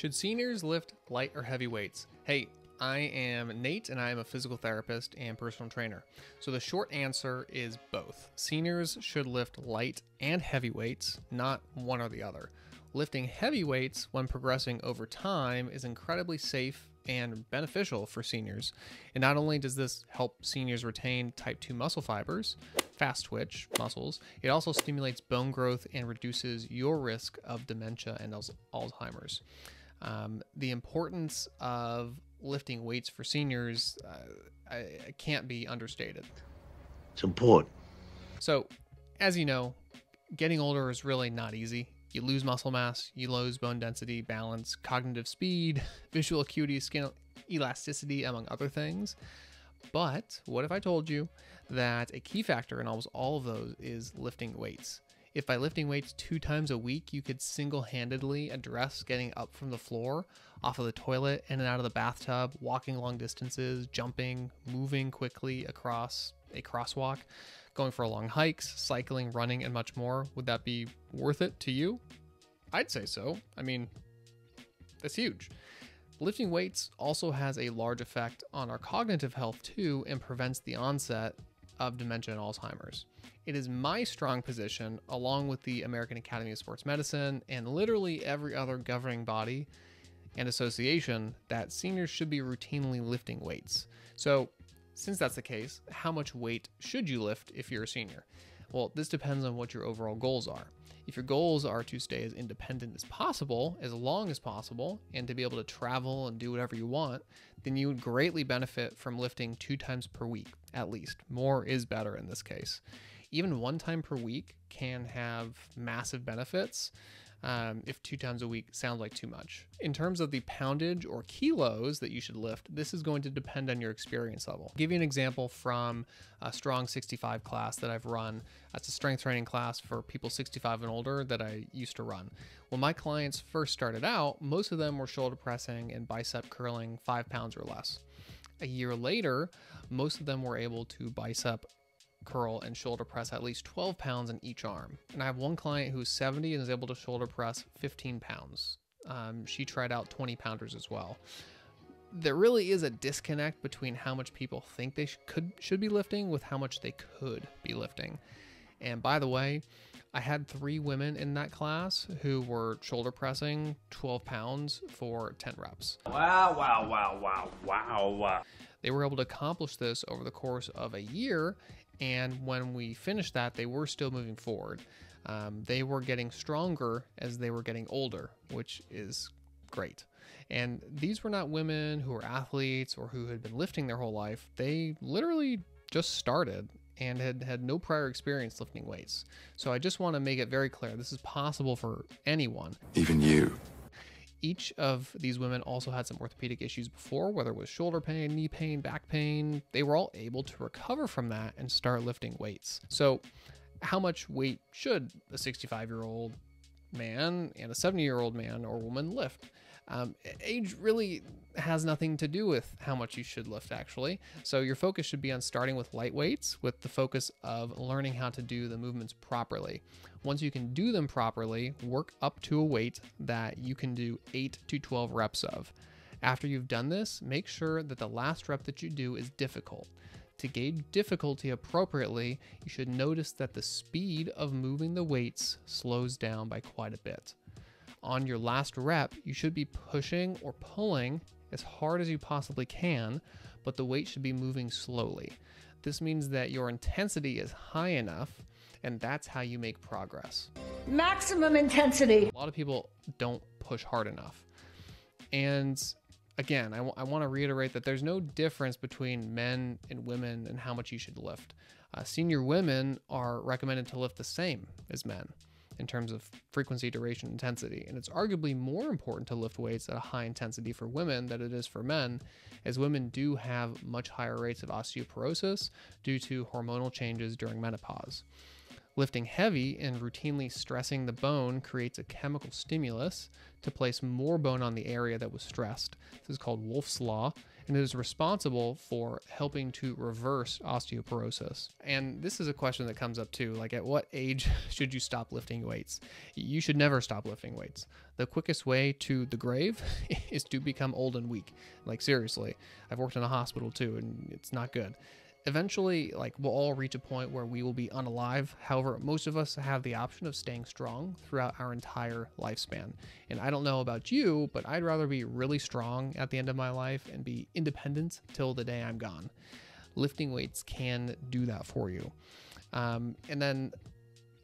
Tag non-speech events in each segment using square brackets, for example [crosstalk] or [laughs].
Should seniors lift light or heavy weights? Hey, I am Nate and I am a physical therapist and personal trainer. So the short answer is both. Seniors should lift light and heavy weights, not one or the other. Lifting heavy weights when progressing over time is incredibly safe and beneficial for seniors. And not only does this help seniors retain type 2 muscle fibers, fast twitch muscles, it also stimulates bone growth and reduces your risk of dementia and Alzheimer's. Um, the importance of lifting weights for seniors uh, I, I can't be understated. It's important. So, as you know, getting older is really not easy. You lose muscle mass, you lose bone density, balance, cognitive speed, [laughs] visual acuity, skin elasticity, among other things. But what if I told you that a key factor in almost all of those is lifting weights? If by lifting weights two times a week, you could single handedly address getting up from the floor, off of the toilet, in and out of the bathtub, walking long distances, jumping, moving quickly across a crosswalk, going for long hikes, cycling, running, and much more, would that be worth it to you? I'd say so. I mean, that's huge. Lifting weights also has a large effect on our cognitive health too and prevents the onset of dementia and Alzheimer's. It is my strong position, along with the American Academy of Sports Medicine and literally every other governing body and association, that seniors should be routinely lifting weights. So, since that's the case, how much weight should you lift if you're a senior? Well, this depends on what your overall goals are. If your goals are to stay as independent as possible, as long as possible, and to be able to travel and do whatever you want, then you would greatly benefit from lifting two times per week, at least. More is better in this case even one time per week can have massive benefits. Um, if two times a week sounds like too much. In terms of the poundage or kilos that you should lift, this is going to depend on your experience level. I'll give you an example from a strong 65 class that I've run. That's a strength training class for people 65 and older that I used to run. When my clients first started out, most of them were shoulder pressing and bicep curling five pounds or less. A year later, most of them were able to bicep curl and shoulder press at least 12 pounds in each arm. And I have one client who's 70 and is able to shoulder press 15 pounds. Um, she tried out 20 pounders as well. There really is a disconnect between how much people think they sh- could should be lifting with how much they could be lifting. And by the way, I had three women in that class who were shoulder pressing 12 pounds for 10 reps. Wow, wow, wow, wow, wow, wow. They were able to accomplish this over the course of a year and when we finished that, they were still moving forward. Um, they were getting stronger as they were getting older, which is great. And these were not women who were athletes or who had been lifting their whole life. They literally just started and had had no prior experience lifting weights. So I just want to make it very clear this is possible for anyone. Even you. Each of these women also had some orthopedic issues before, whether it was shoulder pain, knee pain, back pain. They were all able to recover from that and start lifting weights. So, how much weight should a 65 year old man and a 70 year old man or woman lift? Um, age really has nothing to do with how much you should lift, actually. So, your focus should be on starting with light weights with the focus of learning how to do the movements properly. Once you can do them properly, work up to a weight that you can do 8 to 12 reps of. After you've done this, make sure that the last rep that you do is difficult. To gauge difficulty appropriately, you should notice that the speed of moving the weights slows down by quite a bit. On your last rep, you should be pushing or pulling as hard as you possibly can, but the weight should be moving slowly. This means that your intensity is high enough, and that's how you make progress. Maximum intensity. A lot of people don't push hard enough. And again, I, w- I want to reiterate that there's no difference between men and women and how much you should lift. Uh, senior women are recommended to lift the same as men in terms of frequency, duration, intensity. And it's arguably more important to lift weights at a high intensity for women than it is for men, as women do have much higher rates of osteoporosis due to hormonal changes during menopause. Lifting heavy and routinely stressing the bone creates a chemical stimulus to place more bone on the area that was stressed. This is called Wolff's Law, and it is responsible for helping to reverse osteoporosis. And this is a question that comes up too like, at what age [laughs] should you stop lifting weights? You should never stop lifting weights. The quickest way to the grave [laughs] is to become old and weak. Like, seriously, I've worked in a hospital too, and it's not good eventually like we'll all reach a point where we will be unalive. However most of us have the option of staying strong throughout our entire lifespan. And i don't know about you but i'd rather be really strong at the end of my life and be independent till the day i'm gone. Lifting weights can do that for you. Um, and then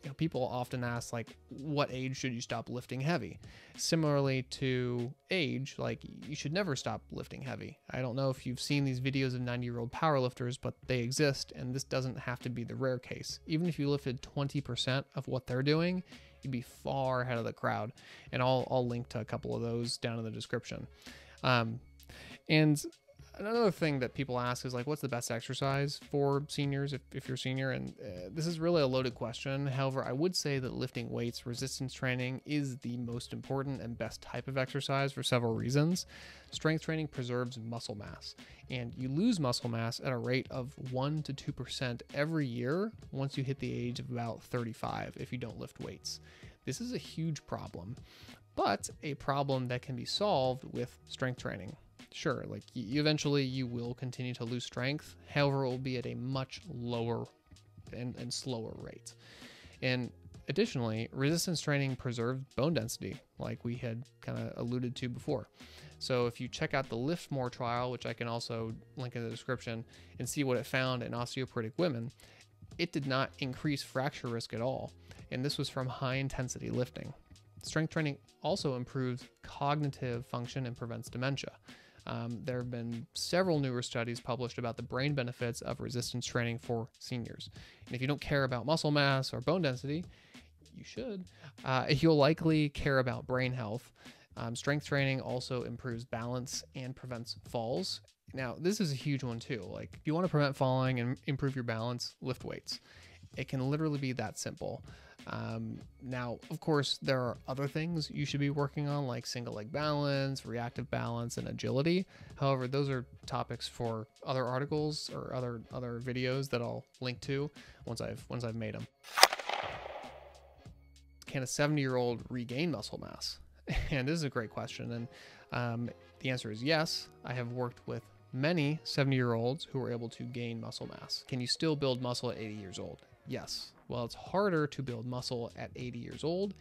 you know, people often ask like what age should you stop lifting heavy? Similarly to age like you should never stop lifting heavy. I don't know if you've seen these videos of 90 year old powerlifters but they exist and this doesn't have to be the rare case. Even if you lifted 20% of what they're doing you'd be far ahead of the crowd. And i'll, I'll link to a couple of those down in the description. Um, and another thing that people ask is like what's the best exercise for seniors if, if you're a senior? And uh, this is really a loaded question. However i would say that lifting weights resistance training is the most important and best type of exercise for several reasons. Strength training preserves muscle mass and you lose muscle mass at a rate of 1 to 2% every year once you hit the age of about 35 if you don't lift weights. This is a huge problem but a problem that can be solved with strength training sure like you, eventually you will continue to lose strength. However it will be at a much lower and, and slower rate. And additionally resistance training preserves bone density like we had kind of alluded to before. So if you check out the LIFTMOR trial which i can also link in the description and see what it found in osteoporotic women it did not increase fracture risk at all. And this was from high intensity lifting. Strength training also improves cognitive function and prevents dementia um, there have been several newer studies published about the brain benefits of resistance training for seniors. And if you don't care about muscle mass or bone density, you should. Uh, [laughs] you'll likely care about brain health. Um, strength training also improves balance and prevents falls. Now, this is a huge one too. Like, if you want to prevent falling and improve your balance, lift weights. It can literally be that simple. Um, now, of course, there are other things you should be working on, like single leg balance, reactive balance, and agility. However, those are topics for other articles or other other videos that I'll link to once I've once I've made them. Can a 70 year old regain muscle mass? [laughs] And this is a great question, and um, the answer is yes. I have worked with many 70 year olds who were able to gain muscle mass. Can you still build muscle at 80 years old? Yes. While it's harder to build muscle at 80 years old,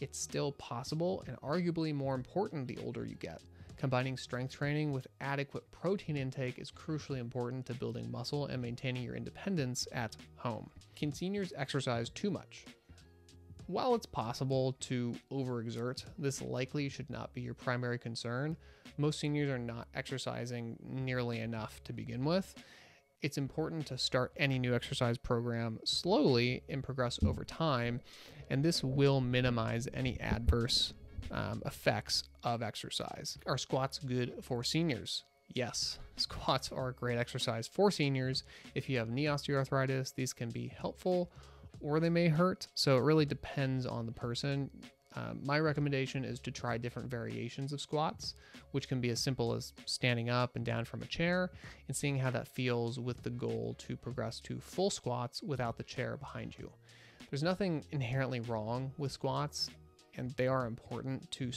it's still possible and arguably more important the older you get. Combining strength training with adequate protein intake is crucially important to building muscle and maintaining your independence at home. Can seniors exercise too much? While it's possible to overexert, this likely should not be your primary concern. Most seniors are not exercising nearly enough to begin with, it's important to start any new exercise program slowly and progress over time. And this will minimize any adverse um, effects of exercise. Are squats good for seniors? Yes, [laughs] squats are a great exercise for seniors. If you have knee osteoarthritis, these can be helpful or they may hurt. So it really depends on the person. Um, my recommendation is to try different variations of squats, which can be as simple as standing up and down from a chair and seeing how that feels with the goal to progress to full squats without the chair behind you. There's nothing inherently wrong with squats, and they are important to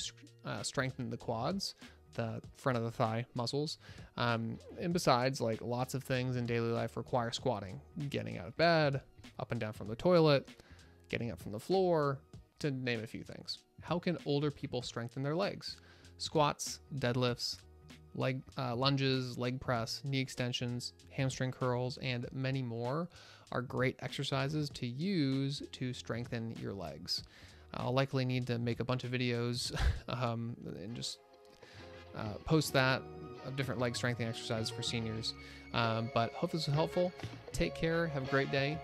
uh, strengthen the quads, the front of the thigh muscles. Um, and besides, like lots of things in daily life require squatting, getting out of bed, up and down from the toilet, getting up from the floor, to name a few things. How can older people strengthen their legs? Squats, deadlifts, leg uh, lunges, leg press, knee extensions, hamstring curls, and many more are great exercises to use to strengthen your legs. I'll likely need to make a bunch of videos [laughs] um, and just uh, post that of different leg strengthening exercises for seniors. Um, but hope this was helpful. Take care. Have a great day.